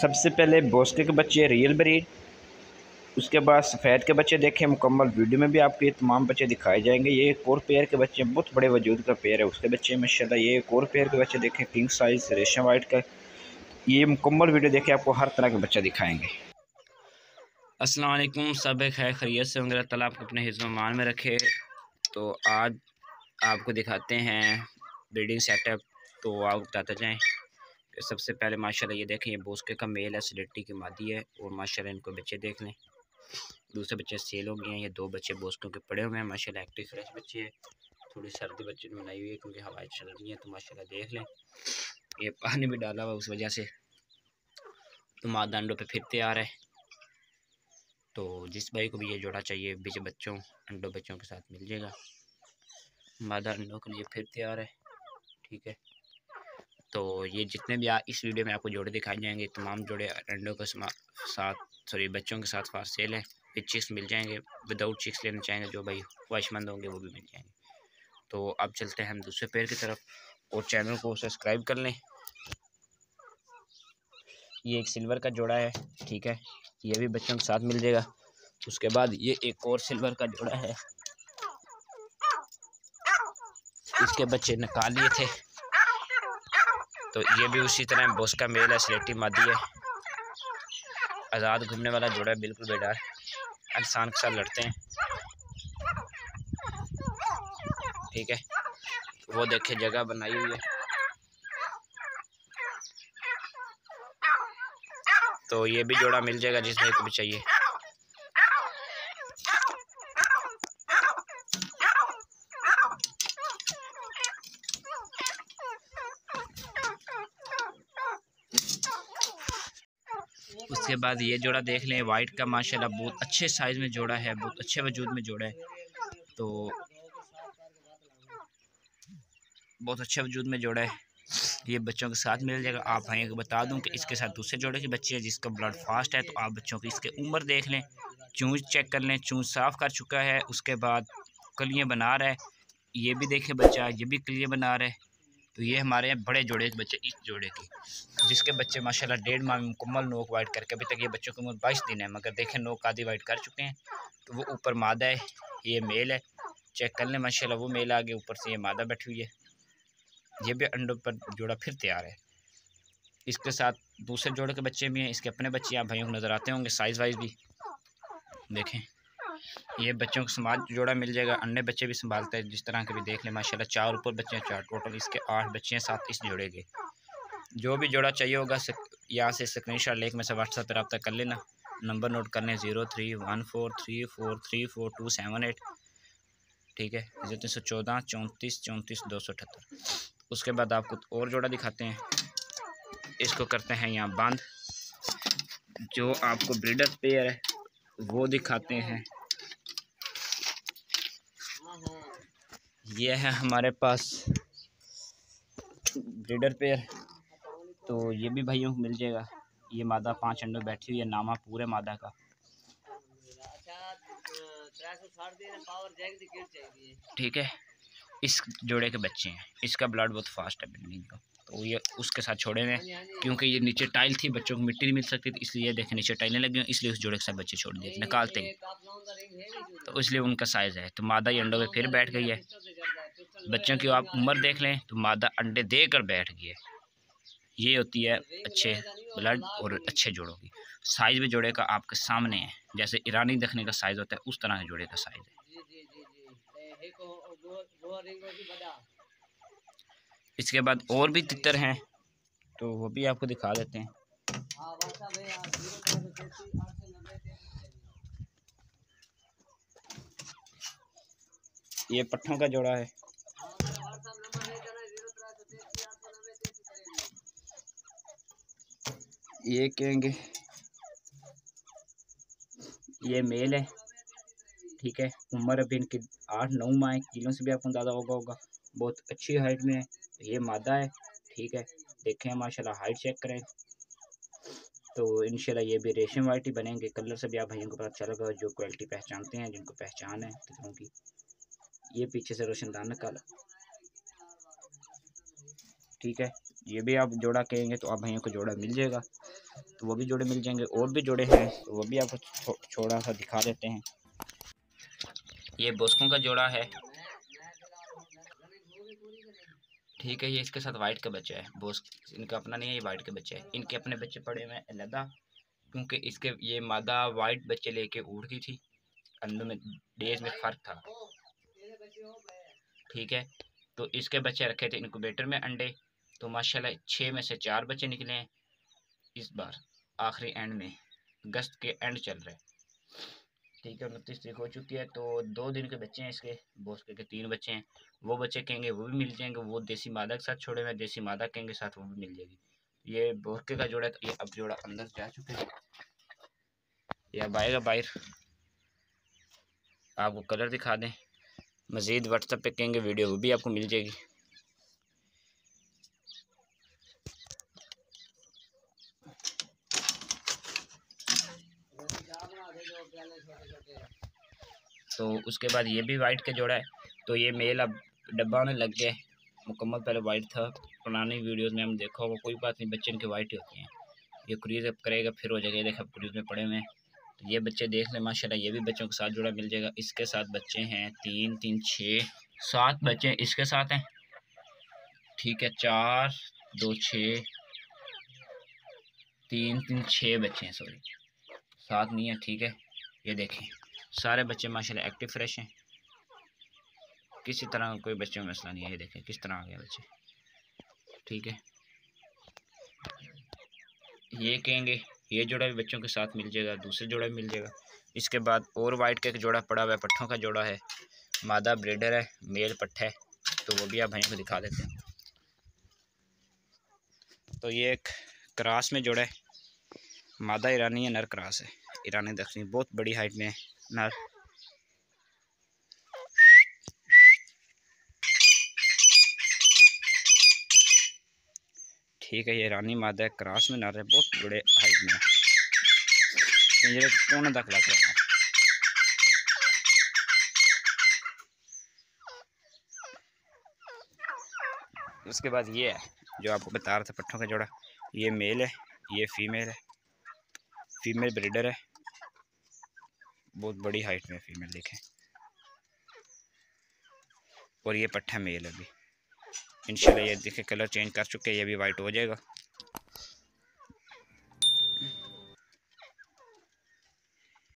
सबसे पहले बोस्के के बच्चे रियल ब्रीड उसके बाद सफ़ेद के बच्चे देखें, मुकम्मल वीडियो में भी आपको ये तमाम बच्चे दिखाए जाएँगे। ये एक और पेयर के बच्चे, बहुत बड़े वजूद का पेयर है उसके बच्चे, माशाल्लाह, ये एक और पेयर के बच्चे देखें किंग साइज़ रेशम वाइट का। ये मुकम्मल वीडियो देखें, आपको हर तरह के बच्चे दिखाएँगे। असलम सब खैर खरीत से होंगे तला आपको अपने हिजमान में रखे। तो आज आपको दिखाते हैं ब्रीडिंग सेटअप तो आप बताते जाएँ। सबसे पहले माशाल्लाह ये देखें, ये बोस्के का मेल है, सिलेटी की मादी है और माशाल्लाह इनको बच्चे देख लें। दूसरे बच्चे सेल हो गए हैं, ये दो बच्चे बोस्कों के पड़े हुए हैं, माशाल्लाह एक्टिव फ्रेश बच्चे हैं। थोड़ी सर्दी बच्चे ने बनाई हुई है, क्योंकि हवाएँ चल रही हैं तो माशाल्लाह देख लें। ये पानी भी डाला हुआ उस वजह से। तो मादा अंडों पे फिर तैयार है। तो जिस भाई को भी ये जोड़ा चाहिए, बीच बच्चों, अंडों बच्चों के साथ मिल जाएगा। मादा अंडों के लिए फिर तैयार है, ठीक है। तो ये जितने भी आ, इस वीडियो में आपको जोड़े दिखाए जाएँगे तमाम जोड़े अंडों के साथ सॉरी बच्चों के साथ फास्ट सेल है। फिर चिक्स मिल जाएँगे विदाउट चिक्स लेना चाहेंगे जो भाई ख्वाहिशमंद होंगे वो भी मिल जाएँगे। तो अब चलते हैं हम दूसरे पेड़ की तरफ़ और चैनल को सब्सक्राइब कर लें। ये एक सिल्वर का जोड़ा है ठीक है? ये भी बच्चों के साथ मिल जाएगा। उसके बाद ये एक और सिल्वर का जोड़ा है। इसके बच्चे निकाल लिए थे। तो ये भी उसी तरह बोस का मेल है, स्लेटी मादी है। आज़ाद घूमने वाला जोड़ा है, बिल्कुल बेडार। इंसान के साथ लड़ते हैं। ठीक है। वो देखे, जगह बनाई हुई है। तो ये भी जोड़ा मिल जाएगा जिस भाई को भी चाहिए। उसके बाद ये जोड़ा देख लें वाइट का माशाल्लाह बहुत अच्छे साइज़ में जोड़ा है, बहुत अच्छे वजूद में जोड़ा है। तो बहुत अच्छे वजूद में जोड़ा है। ये बच्चों के साथ मिल जाएगा। आप को बता दूँ कि इसके साथ दूसरे जोड़े के बच्चे हैं जिसका ब्लड फास्ट है। तो आप बच्चों की इसके उम्र देख लें चूँच चेक कर लें चूँच साफ़ कर चुका है। उसके बाद कलियाँ बना रहा है। ये भी देखें बच्चा, ये भी कलियाँ बना रहा है। तो ये हमारे यहाँ बड़े जोड़े के बच्चे इस जोड़े के, जिसके बच्चे माशाल्लाह डेढ़ माह में मुकम्मल नोक वाइट करके अभी तक ये बच्चों की उम्र बाईस दिन है, मगर देखें नोक आधी वाइट कर चुके हैं तो वो ऊपर मादा है, ये मेल है, चेक कर लें माशाल्लाह, वो मेल आगे ऊपर से ये मादा बैठी हुई है, ये भी अंडों पर जोड़ा फिर तैयार है, इसके साथ दूसरे जोड़े के बच्चे भी हैं, इसके अपने बच्चे आप भाइयों को नज़र आते होंगे साइज़ वाइज भी, देखें। ये बच्चों को समाज जोड़ा मिल जाएगा, अन्य बच्चे भी संभालते हैं, जिस तरह के भी देख लें, माशाल्लाह, चार ऊपर बच्चे हैं, चार टोटल, इसके आठ बच्चे हैं साथ इस जोड़े के। जो भी जोड़ा चाहिए होगा यहाँ से स्क्रीन शॉट लेक में से व्हाट्सएप पर रब्ता कर लेना। नंबर नोट कर लें zero three, one four three four three, four two, seven eight. ठीक है ज़ीरो तीन सौ चौदह, चौंतीस चौंतीस, दो सौ अठहत्तर। उसके बाद आपको और जोड़ा दिखाते हैं। इसको करते हैं यहाँ बंद। जो आपको ब्रीडर पेयर है, वो दिखाते हैं। ये है हमारे पास ब्रीडर पेयर तो ये भी भाइयों को मिल जाएगा। ये मादा पाँच अंडों बैठी हुई है नामा पूरे मादा का। ठीक है। इस जोड़े के बच्चे हैं। इसका ब्लड बहुत फास्ट है बिल्डिंग का। तो ये उसके साथ छोड़े हुए क्योंकि ये नीचे टाइल थी बच्चों को मिट्टी नहीं मिल सकती थी इसलिए देखें नीचे टाइलें लगी हुई इसलिए उस जोड़े के साथ बच्चे छोड़ दिए निकालते हैं। तो इसलिए उनका साइज़ है। तो मादा ये अंडों में फिर बैठ गई है। बच्चों की आप उम्र देख लें तो मादा अंडे दे कर बैठ गई है। ये होती है अच्छे ब्लड और अच्छे जोड़ों की। साइज़ भी जोड़े का आपके सामने है, जैसे ईरानी देखने का साइज़ होता है, उस तरह के जोड़े का साइज़ है। इसके बाद और भी तितर हैं तो वो भी आपको दिखा देते हैं। ये पट्ठों का जोड़ा है। ये कहेंगे। ये मेल है, ठीक है। उम्र अभी इनकी आठ नौ माह किलों से भी आपको अंदाज़ा होगा होगा। बहुत अच्छी हाइट में है ये मादा है, ठीक है। देखें, माशाल्लाह हाइट चेक करें। तो इनशाला ये भी रेशम वाइट ही बनेंगे, कलर से भी आप भाइयों को पता चलेगा जो क्वालिटी पहचानते हैं, जिनको पहचान है तितरों की ये पीछे से रोशनदान काला ठीक है, ये भी आप जोड़ा कहेंगे तो आप भैया को जोड़ा मिल जाएगा। तो वो भी जोड़े मिल जाएँगे, और भी जोड़े हैं तो वो भी आपको छोड़ा सा दिखा देते हैं। ये बोस्कों का जोड़ा है। ठीक है, ये इसके साथ वाइट का बच्चा है। बोस, इनका अपना नहीं है, ये वाइट के बच्चे हैं। इनके अपने बच्चे पड़े हुए हैं अलहदा क्योंकि इसके, ये मादा वाइट बच्चे लेके उड़ गई थी। अंदर में डेज़ में फ़र्क था। ठीक है तो इसके बच्चे रखे थे इनक्यूबेटर में अंडे। तो माशाल्लाह छः में से चार बच्चे निकले हैं। इस बार, आखिरी एंड में, अगस्त के एंड चल रहे ठीक है, उनतीस तारीख हो चुकी है तो दो दिन के बच्चे हैं इसके, बोस्के के तीन बच्चे हैं। वो बच्चे कहेंगे, वो भी मिल जाएँगे, वो देसी मादा के साथ छोड़े हुए देसी मादा कहेंगे, साथ वो भी मिल जाएगी। ये बोस्के का जोड़ा तो ये अब जोड़ा अंदर जा चुके हैं। ये अब आएगा बाहर। आपको कलर दिखा दें। मज़ीद व्हाट्सएप पे कहेंगे, वीडियो वो भी आपको मिल जाएगी। तो उसके बाद ये भी वाइट का जोड़ा है। तो ये मेल अब डब्बा में लग गया मुकम्मल पहले वाइट था। पुरानी वीडियोस में हम देखा होगा, कोई बात नहीं, बच्चे इनके वाइट ही होती हैं। ये क्रीज अब करेगा, फिर हो जाएगा देखा क्रीज में पड़े हुए हैं। तो ये बच्चे देख लें, माशाल्लाह, ये भी बच्चों के साथ जुड़ा मिल जाएगा। इसके साथ बच्चे हैं, तीन तीन छः सात बच्चे इसके साथ हैं। ठीक है, चार, दो छः तीन तीन छः बच्चे हैं सॉरी सात नहीं है, ठीक है, ये देखें। सारे बच्चे माशाल्लाह एक्टिव फ्रेश हैं। किसी तरह का कोई बच्चों में मसला नहीं है, ये देखें, किस तरह आ गया बच्चे। ठीक है। ये कहेंगे, ये जोड़ा भी बच्चों के साथ मिल जाएगा, दूसरे जोड़ा भी मिल जाएगा। इसके बाद और वाइट का एक जोड़ा पड़ा हुआ है, पट्ठों का जोड़ा है। मादा ब्रेडर है मेल पट्टा है तो वो भी आप भाइयों को दिखा देते हैं। तो ये एक क्रास में जोड़ा है। मादा ईरानी है नर क्रास है। ईरानी दक्षिणी, बहुत बड़ी हाइट में है। नर ठीक है, ये रानी मादा है, क्रॉस में नर है बहुत बड़े हाइट में। पिंजरे कोने तक लग रहा है? उसके बाद ये है, जो आपको बता रहा था पट्टों का जोड़ा, ये मेल है, ये फीमेल है। फीमेल ब्रीडर है। बहुत बड़ी हाइट में फीमेल देखें। और ये पट्टा मेल अभी। इनशाला ये देखें कलर चेंज कर चुके हैं, ये भी वाइट हो जाएगा।